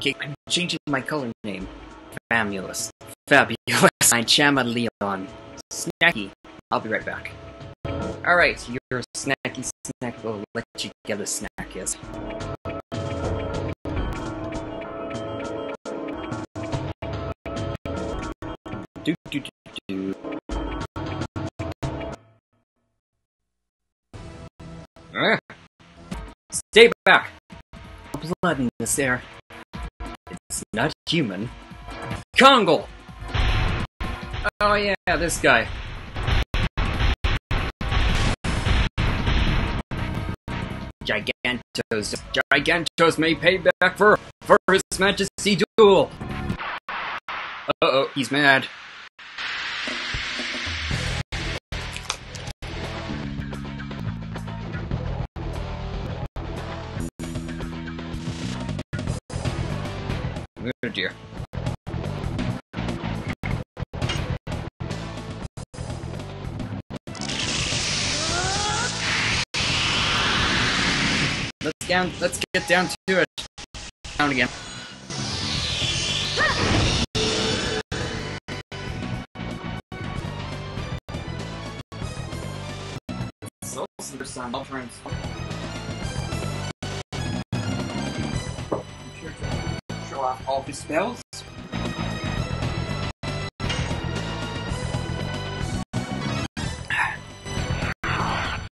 Okay, I'm changing my color name. Fabulous. Fabulous. I'm Chama Leon. Snacky. I'll be right back. Alright, you're a snacky snack. We'll let you get a snack, yes. Do do do. Ah. Stay back! Blood in this air. Not human. Kongol! Oh yeah, this guy. Gigantos. Gigantos may pay back for, for his majesty Doel! Uh-oh, he's mad. Dear. Let's down. Let's get down to it. Down again. So, there's some friends. All his spells.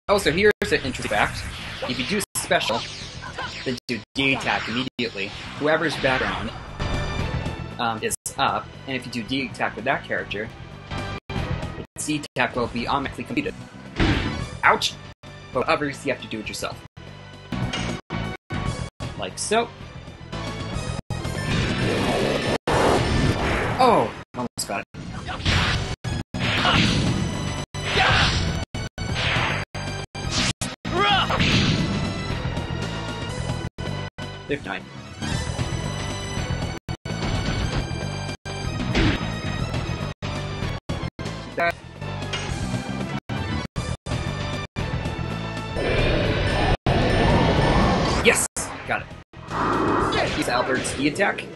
Also, here's an interesting fact. If you do special, then do D attack immediately. Whoever's background um, is up, and if you do D attack with that character, D attack will be automatically completed. Ouch! But others, you have to do it yourself. Like so. Oh! Almost got it. That. Yes! Got it. He's Albert's E attack.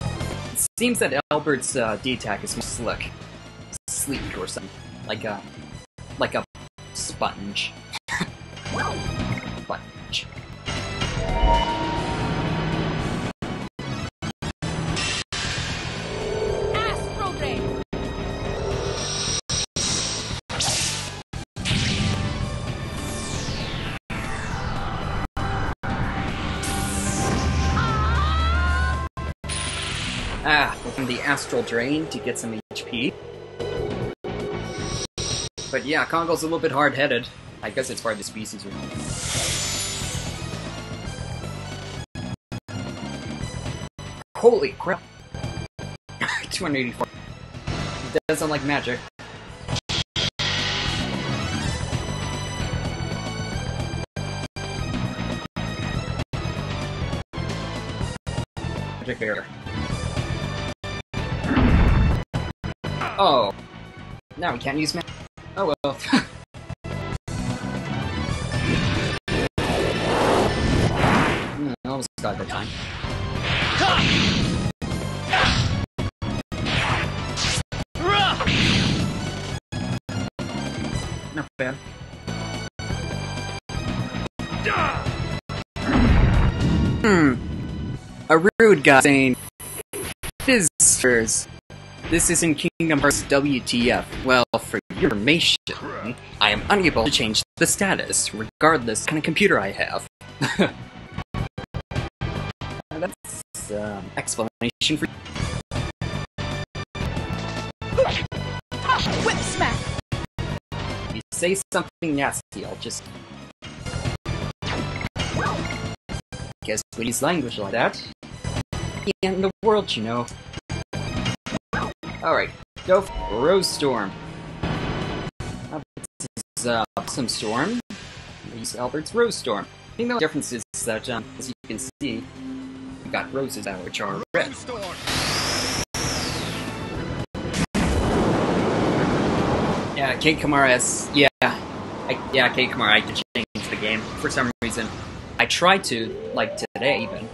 It seems that Albert's uh, D attack is more slick, sleek or something, like a, like a sponge. sponge. Ah, from the Astral Drain to get some HP. But yeah, Kongol's a little bit hard-headed. I guess it's part of the species. Holy crap! 284. It does sound like magic. Magic barrier. Oh. Now we can't use ma- Oh well. Hmm, almost got that time. Not bad. Hmm. A rude guy saying, Fizzers. This isn't Kingdom Hearts WTF. Well, for your information, I am unable to change the status, regardless kind of computer I have. That's um, explanation for. Whip smack! If you say something nasty, I'll just. Guess we use language like that. In the world, you know. Alright, go for Rose Storm. Uh, this is uh, some Storm. Use Albert's Rose Storm. I think the difference is that, um, as you can see, we've got roses out which are red. Yeah, Kate Kamara has, yeah, I, yeah, come on, I could change the game. For some reason, I tried to, like today even.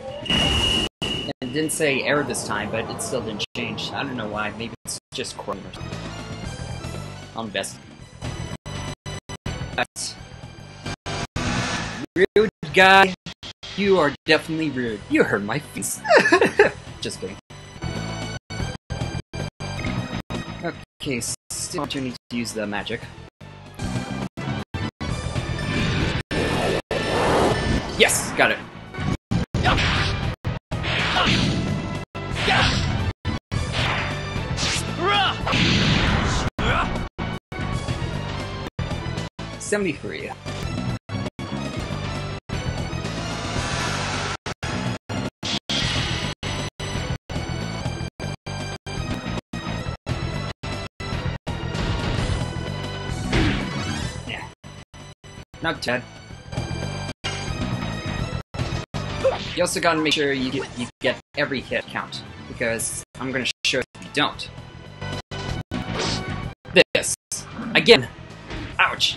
Didn't say error this time, but it still didn't change. I don't know why. Maybe it's just Chrome or something. On best. But, rude guy, you are definitely rude. You hurt my face. just kidding. Okay, still opportunity to use the magic. Yes, got it. Seventy-three. Yeah. Not dead. You also gotta make sure you get, you get every hit count, because I'm gonna show if you don't. This. Again. Ouch.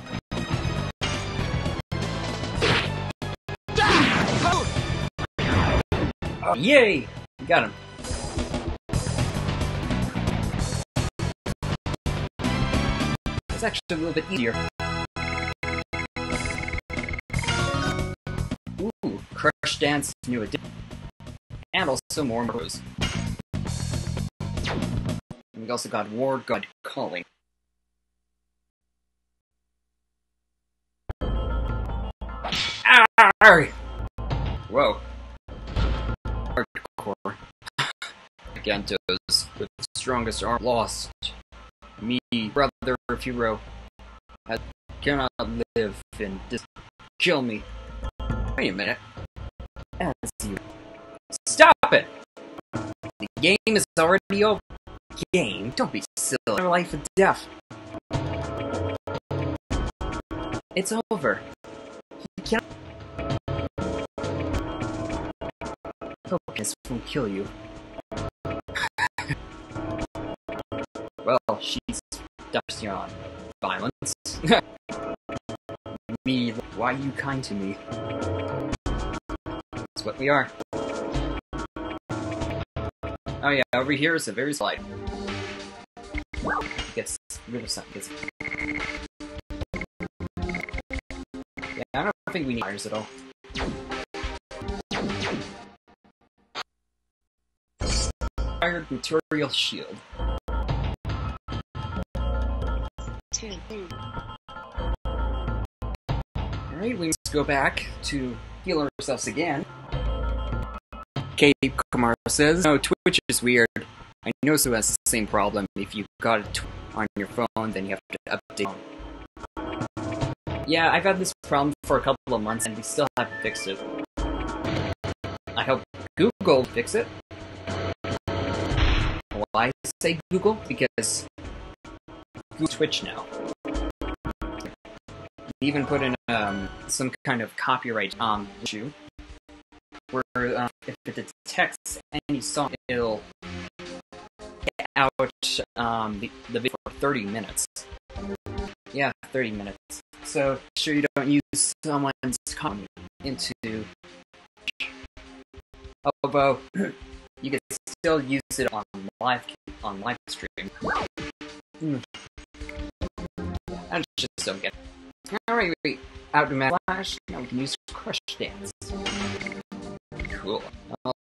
Oh, yay! Got him. It's actually a little bit easier. Ooh, Crush Dance new addition. And also more moves. And we also got War God Calling. Arr! Whoa. Gentos with the strongest arm lost. Me, brother of hero, I cannot live in this. Kill me. Wait a minute. As you. Stop it! The game is already over. Game? Don't be silly. Life and death. It's over. He can't. Focus won't kill you. Well, she's dusty on violence. me, why are you kind to me? That's what we are. Oh yeah, over here is a very slide. Gets rid of something. Yeah, I don't think we need fires at all. Fired material shield. We must go back to heal ourselves again. Cape Kamar says, No, Twitch is weird. I know so has the same problem. If you got it on your phone, then you have to update. Yeah, I've had this problem for a couple of months and we still haven't fixed it. I hope Google fix it. Why say Google? Because Google Twitch now. Even put in um, some kind of copyright um, issue where um, if it detects any song, it'll get out um, the, the video for 30 minutes. Yeah, 30 minutes. So sure you don't use someone's comment into. Although you can still use it on live on live stream. Hmm. I just don't get. It. All right, wait. Out to Mad Flash. Now we can use Crush Dance. Cool.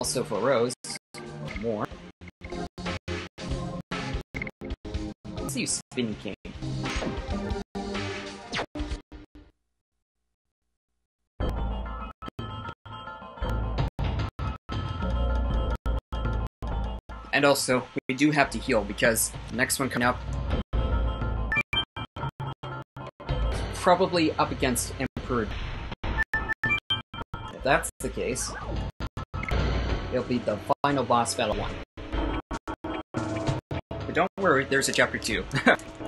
Also for Rose, more. Let's use Spin King. And also, we do have to heal because next one coming up probably up against Emperor. If that's the case, it'll be the final boss battle one. But don't worry, there's a chapter two.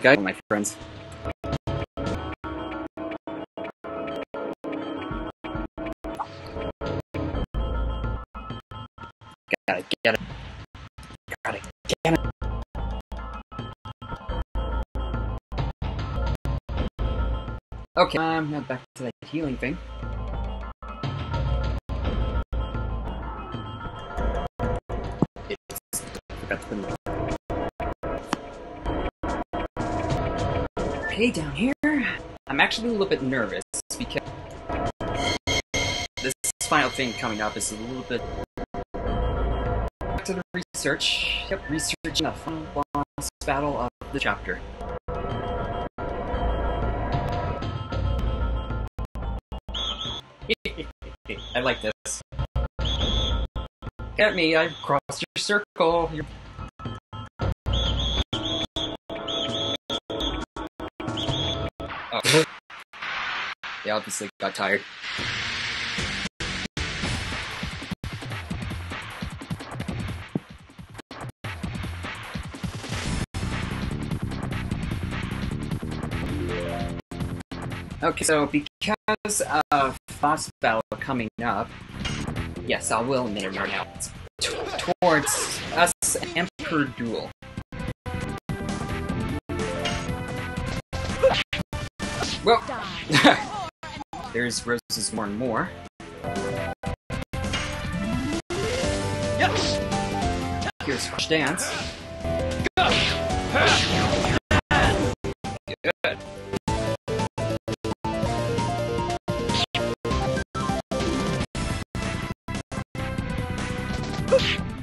guys, my friends. Gotta get it. Gotta get it. Okay, um, now back to that healing thing. It's, Hey, down here. I'm actually a little bit nervous because this final thing coming up is a little bit back to the research. Yep, researching the final boss battle of the chapter. I like this. At me, I've crossed your circle. You're They obviously got tired. Okay, so because of boss battle coming up, yes, I will name right now. T- towards us Emperor Doel. Well, there's roses more and more. Yes! Here's Crush Dance. Good. More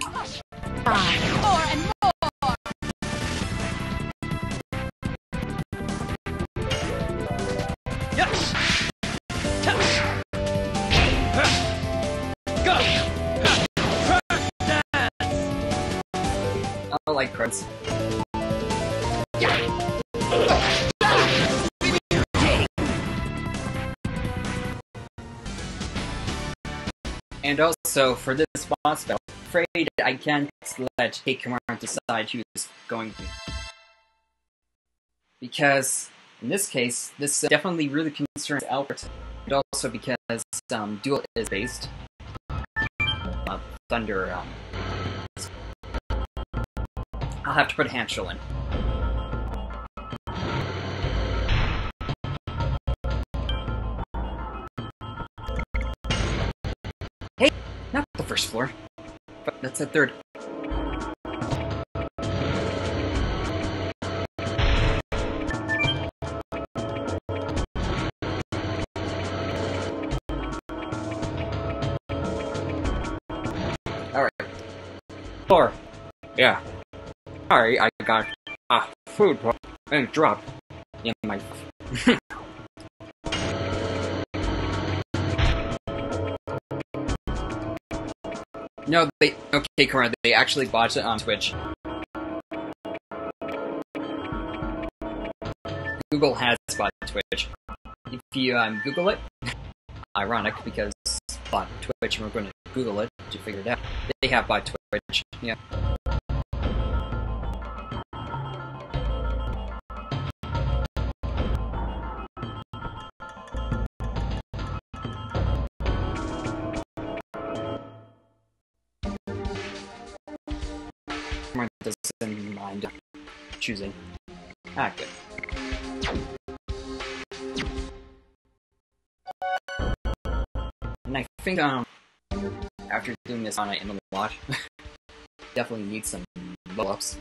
like crunts. And also, for this boss battle, I'm afraid I can't let Hikimar decide who's going to. Because, in this case, this definitely really concerns Albert. And also because um, Doel is based uh, Thunder. Um, I'll have to put Haschel in. Hey, not the first floor, but that's the third. All right. Floor. Yeah. Sorry, I got uh, food and dropped in my. no, they okay, Cora. They actually bought it on Twitch. Google has bought Twitch. If you um, Google it, ironic because bought Twitch and we're going to Google it to figure it out. They have bought Twitch. Yeah. Choosing. Ah, good. And I think um after doing this on in the watch, definitely need some level ups.